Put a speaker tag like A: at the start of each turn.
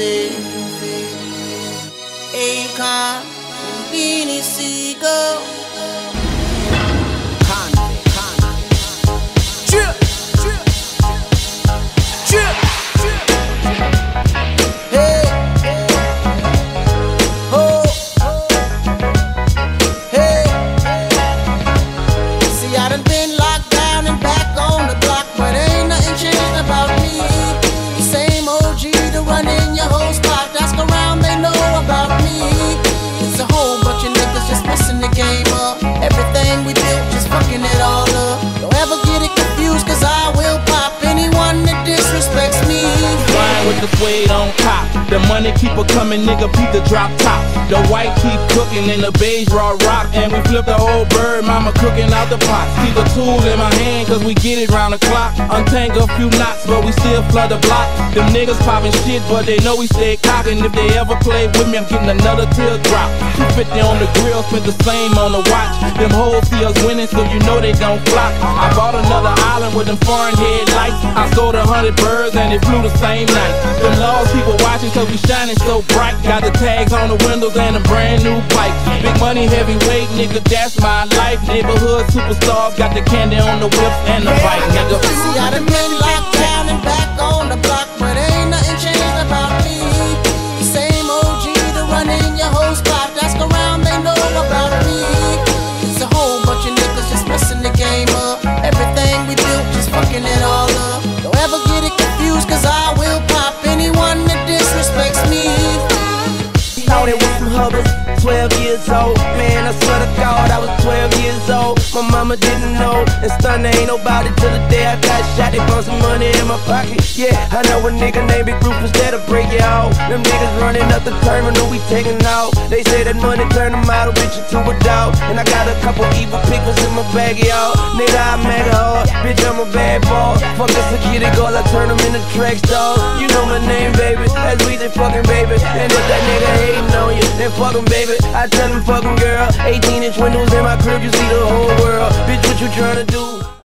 A: music. Akon, Beanie Sigel. Game
B: The suede on top. The money keep a coming, nigga, beat the drop top. The white keep cooking and the beige raw rock. And we flip the whole bird, mama cooking out the pot. See the tool in my hand, cause we get it round the clock. Untangle a few knots, but we still flood the block. Them niggas popping shit, but they know we stay cocking. If they ever play with me, I'm getting another teardrop. 250 on the grill, spent the same on the watch. Them hoes see us winning, so you know they gon' flock. I bought another island with them foreign headlights. I sold a hundred birds and it flew the same night. Them laws people watching, cause we shining so bright. Got the tags on the windows and a brand new bike. Big money, heavyweight, nigga, that's my life. Neighborhood superstars got the candy on the whip and the bike, nigga.
A: See, I done been locked down and back on It
C: was some hubbers, 12 years old. Man, I swear to God, I was 12 years old. My mama didn't know, and stunned ain't nobody till the day I got shot. They found some money in my pocket. Yeah, I know a nigga named Big Rufus that'll break you out. Them niggas running up the terminal, we taking out. They say that money turn a model bitch into a dog. And I got a couple evil pickles in my bag, y'all. Nigga, I mega hard. Bitch, I'm a bad boy. Fuck a security guard, I turn them into track stars. You know my name, baby. That's Weezy fucking baby. And if that nigga then fuck him, baby. I tell him fucking girl. 18 inch windows in my crib, you see the whole world. Bitch, what you tryna do?